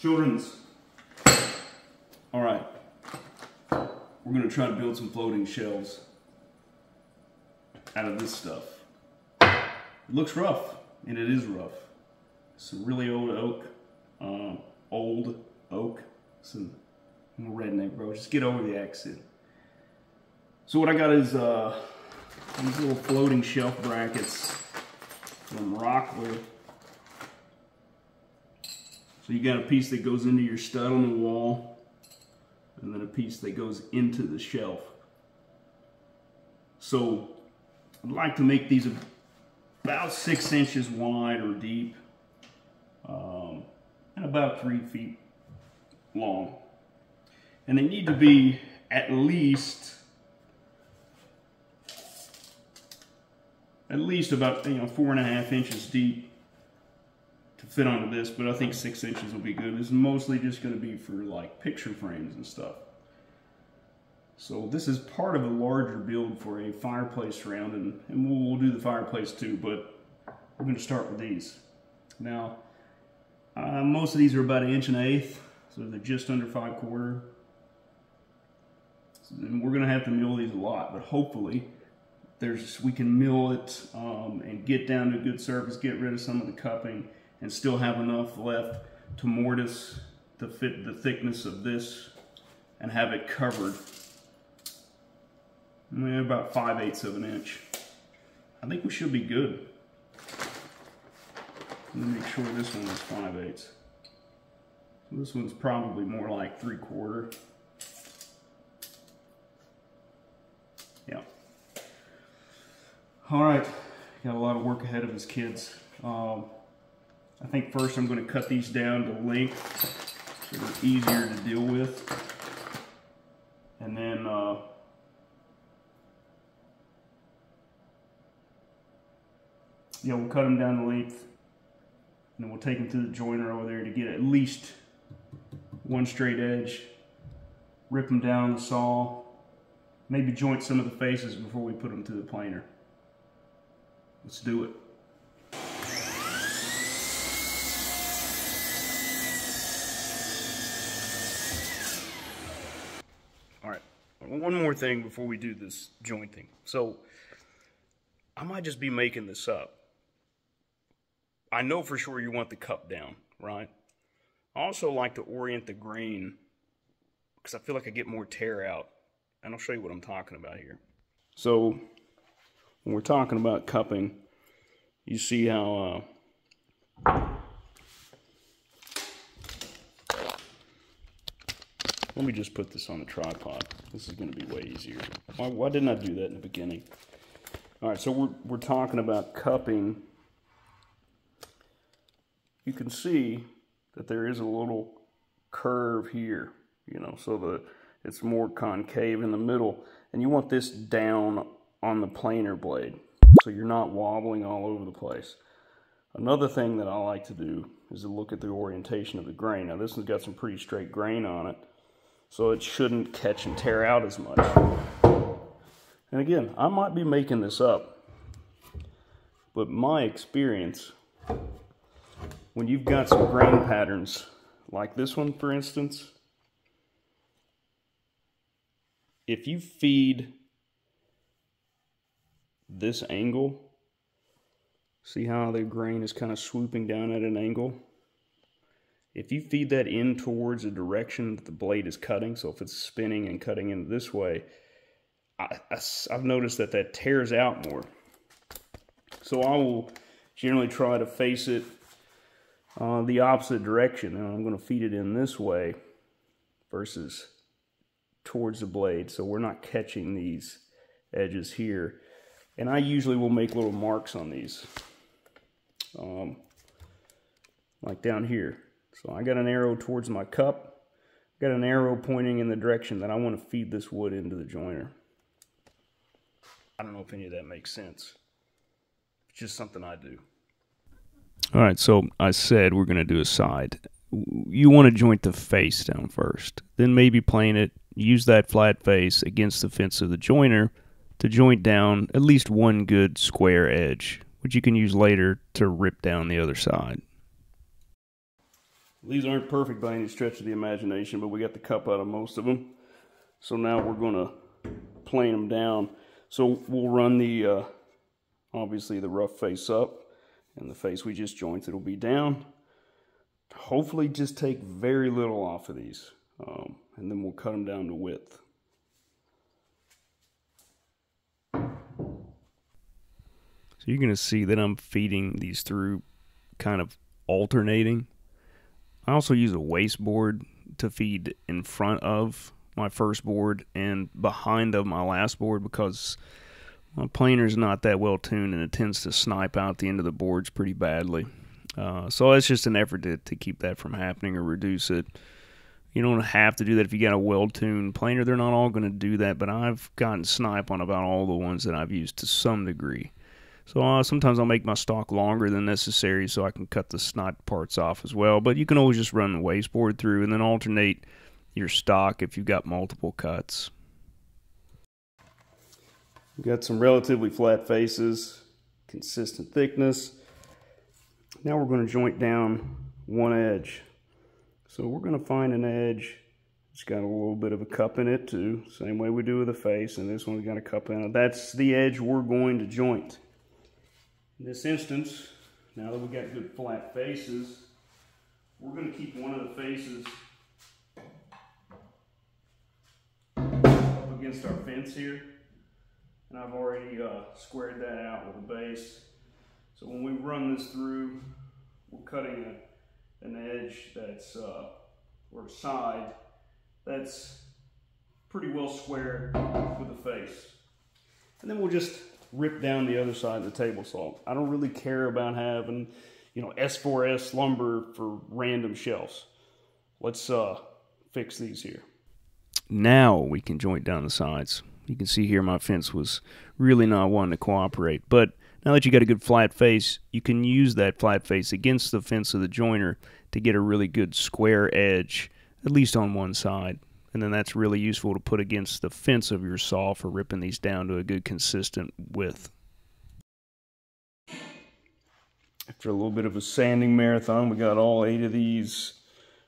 Children's. All right. We're to try to build some floating shelves out of this stuff. It looks rough, and it is rough. Some really old oak, um, old oak. Some redneck, bro. Just get over the accent. So what I got is uh, these little floating shelf brackets from Rockler. So you got a piece that goes into your stud on the wall and then a piece that goes into the shelf. So I'd like to make these about six inches wide or deep um, and about three feet long. And they need to be at least at least about you know four and a half inches deep to fit onto this, but I think six inches will be good. It's mostly just going to be for like picture frames and stuff. So this is part of a larger build for a fireplace round, and, and we'll, we'll do the fireplace too, but we're going to start with these. Now, uh, most of these are about an inch and an eighth, so they're just under five quarter. And we're going to have to mill these a lot, but hopefully there's we can mill it um, and get down to a good surface, get rid of some of the cupping, and still have enough left to mortise to fit the thickness of this and have it covered. About 5 eighths of an inch. I think we should be good. Let me make sure this one is 5 eighths. So this one's probably more like 3 quarter. Yeah. All right, got a lot of work ahead of us kids. Um, I think first I'm going to cut these down to length so they're easier to deal with. And then uh, yeah, we'll cut them down to length. And then we'll take them to the jointer over there to get at least one straight edge. Rip them down the saw. Maybe joint some of the faces before we put them to the planer. Let's do it. One more thing before we do this joint thing. So I might just be making this up. I know for sure you want the cup down, right? I also like to orient the grain because I feel like I get more tear out. And I'll show you what I'm talking about here. So when we're talking about cupping, you see how uh, Let me just put this on the tripod. This is going to be way easier. Why, why didn't I do that in the beginning? All right, so we're, we're talking about cupping. You can see that there is a little curve here, you know, so the it's more concave in the middle. And you want this down on the planer blade so you're not wobbling all over the place. Another thing that I like to do is to look at the orientation of the grain. Now this one's got some pretty straight grain on it so it shouldn't catch and tear out as much. And again, I might be making this up, but my experience, when you've got some grain patterns, like this one for instance, if you feed this angle, see how the grain is kind of swooping down at an angle? If you feed that in towards the direction that the blade is cutting, so if it's spinning and cutting in this way, I, have noticed that that tears out more. So I will generally try to face it uh, the opposite direction. And I'm going to feed it in this way versus towards the blade. So we're not catching these edges here. And I usually will make little marks on these. Um, like down here. So I got an arrow towards my cup. Got an arrow pointing in the direction that I want to feed this wood into the jointer. I don't know if any of that makes sense. It's just something I do. All right, so I said we're going to do a side. You want to joint the face down first. Then maybe plane it, use that flat face against the fence of the jointer to joint down at least one good square edge, which you can use later to rip down the other side. These aren't perfect by any stretch of the imagination, but we got the cup out of most of them. So now we're going to plane them down. So we'll run the, uh, obviously the rough face up and the face we just jointed will be down. Hopefully just take very little off of these um, and then we'll cut them down to width. So you're going to see that I'm feeding these through kind of alternating. I also use a waste board to feed in front of my first board and behind of my last board because my planer is not that well tuned and it tends to snipe out the end of the boards pretty badly. Uh, so it's just an effort to, to keep that from happening or reduce it. You don't have to do that if you got a well tuned planer. They're not all going to do that, but I've gotten snipe on about all the ones that I've used to some degree. So uh, sometimes I'll make my stock longer than necessary so I can cut the snot parts off as well. But you can always just run the waste board through and then alternate your stock if you've got multiple cuts. We've got some relatively flat faces, consistent thickness. Now we're going to joint down one edge. So we're going to find an edge. It's got a little bit of a cup in it too, same way we do with the face, and this one's got a cup in it. That's the edge we're going to joint. In this instance, now that we've got good flat faces, we're going to keep one of the faces up against our fence here. And I've already uh, squared that out with a base. So when we run this through, we're cutting a, an edge that's, uh, or a side, that's pretty well square with the face. And then we'll just rip down the other side of the table saw. I don't really care about having, you know, S4S lumber for random shelves. Let's uh, fix these here. Now we can joint down the sides. You can see here my fence was really not wanting to cooperate. But now that you got a good flat face, you can use that flat face against the fence of the jointer to get a really good square edge, at least on one side. And then that's really useful to put against the fence of your saw for ripping these down to a good consistent width. After a little bit of a sanding marathon, we got all eight of these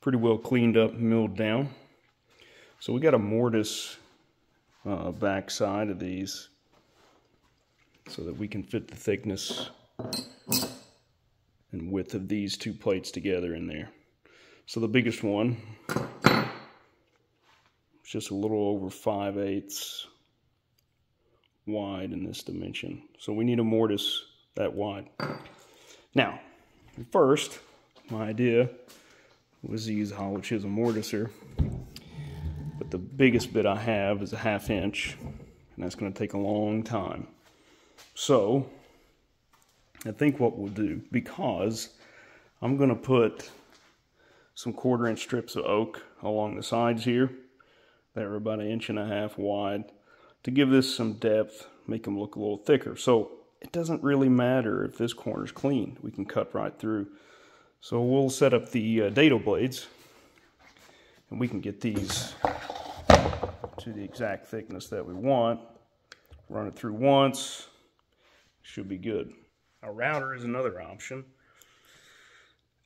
pretty well cleaned up, milled down. So we got a mortise uh, back side of these so that we can fit the thickness and width of these two plates together in there. So the biggest one just a little over 5 eighths wide in this dimension. So we need a mortise that wide. Now, first, my idea was to use a hollow chisel mortiser but the biggest bit I have is a half inch, and that's going to take a long time. So, I think what we'll do, because I'm going to put some quarter inch strips of oak along the sides here that are about an inch and a half wide to give this some depth, make them look a little thicker. So it doesn't really matter if this corner's clean. We can cut right through. So we'll set up the uh, dado blades and we can get these to the exact thickness that we want. Run it through once, should be good. A router is another option.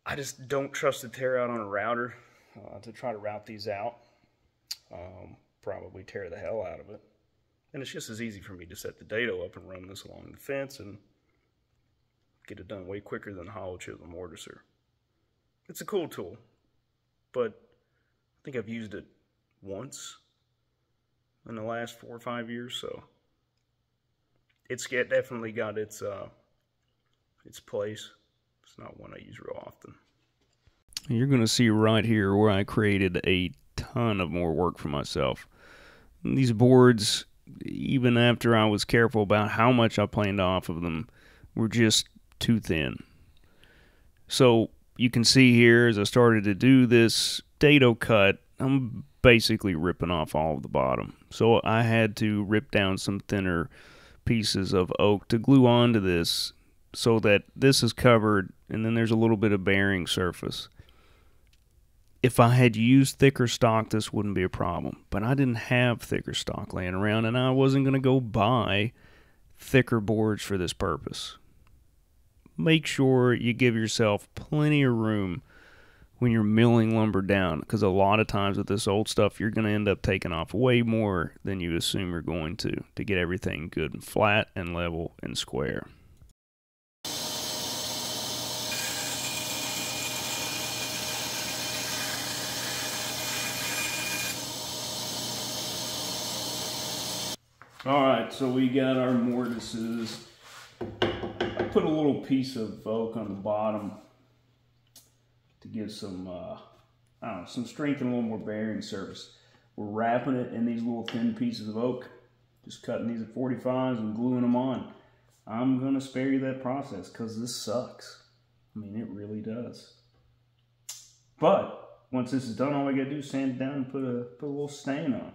I just don't trust the tear out on a router uh, to try to route these out. Um, probably tear the hell out of it. And it's just as easy for me to set the dado up and run this along the fence and get it done way quicker than hollow chisel mortiser. It's a cool tool, but I think I've used it once in the last four or five years, so it's get definitely got its uh, its place. It's not one I use real often. You're going to see right here where I created a ton of more work for myself. These boards, even after I was careful about how much I planed off of them, were just too thin. So you can see here as I started to do this dado cut, I'm basically ripping off all of the bottom. So I had to rip down some thinner pieces of oak to glue onto this so that this is covered and then there's a little bit of bearing surface. If I had used thicker stock, this wouldn't be a problem. But I didn't have thicker stock laying around and I wasn't going to go buy thicker boards for this purpose. Make sure you give yourself plenty of room when you're milling lumber down because a lot of times with this old stuff you're going to end up taking off way more than you assume you're going to to get everything good and flat and level and square. All right, so we got our mortises. I put a little piece of oak on the bottom to give some, uh, I don't know, some strength and a little more bearing surface. We're wrapping it in these little thin pieces of oak, just cutting these at 45s and gluing them on. I'm to spare you that process because this sucks. I mean, it really does. But once this is done, all we got to do is sand it down and put a, put a little stain on.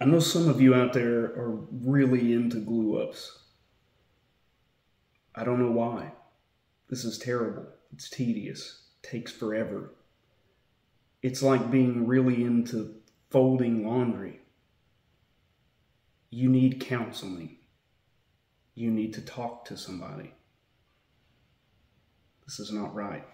I know some of you out there are really into glue ups. I don't know why. This is terrible. It's tedious. It takes forever. It's like being really into folding laundry. You need counseling. You need to talk to somebody. This is not right.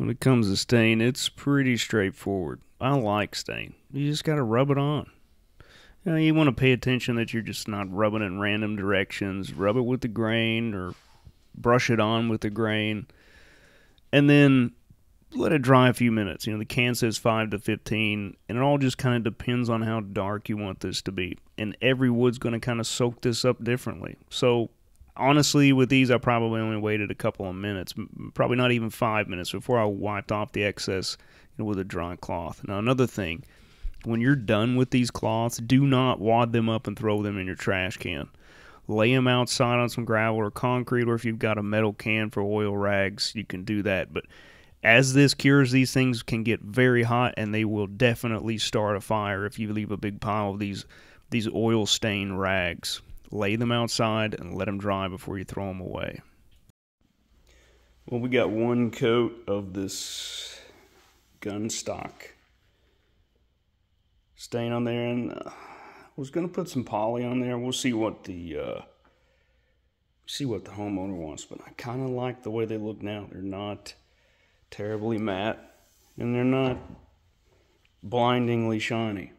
When it comes to stain, it's pretty straightforward. I like stain. You just got to rub it on. You, know, you want to pay attention that you're just not rubbing in random directions. Rub it with the grain or brush it on with the grain. And then let it dry a few minutes. You know, the can says 5 to 15, and it all just kind of depends on how dark you want this to be. And every wood's going to kind of soak this up differently. So honestly, with these, I probably only waited a couple of minutes, probably not even five minutes before I wiped off the excess with a dry cloth. Now, another thing, when you're done with these cloths, do not wad them up and throw them in your trash can. Lay them outside on some gravel or concrete, or if you've got a metal can for oil rags, you can do that. But as this cures, these things can get very hot, and they will definitely start a fire if you leave a big pile of these these oil stained rags lay them outside and let them dry before you throw them away. Well, we got one coat of this gun stock stain on there, and uh, I was gonna put some poly on there. We'll see what the uh, see what the homeowner wants, but I kind of like the way they look now. They're not terribly matte, and they're not blindingly shiny,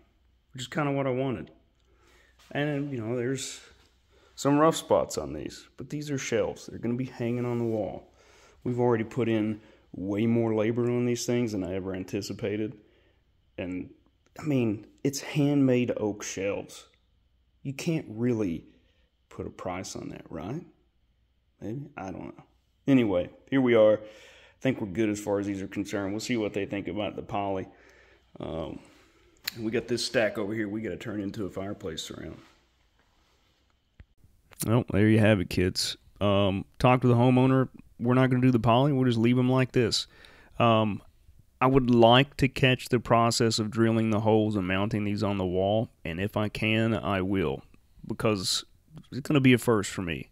which is kind of what I wanted. And you know, there's some rough spots on these, but these are shelves. They're going to be hanging on the wall. We've already put in way more labor on these things than I ever anticipated. And I mean, it's handmade oak shelves. You can't really put a price on that, right? Maybe? I don't know. Anyway, here we are. I think we're good as far as these are concerned. We'll see what they think about the poly. Um, we got this stack over here we got to turn into a fireplace surround. Well, there you have it, kids. Um, talk to the homeowner. We're not going to do the poly. We'll just leave them like this. Um, I would like to catch the process of drilling the holes and mounting these on the wall, and if I can, I will, because it's going to be a first for me.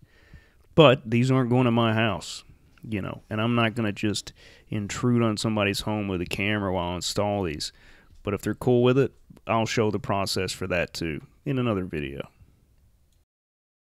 But these aren't going to my house, you know, and I'm not going to just intrude on somebody's home with a camera while I install these. But if they're cool with it, I'll show the process for that too in another video.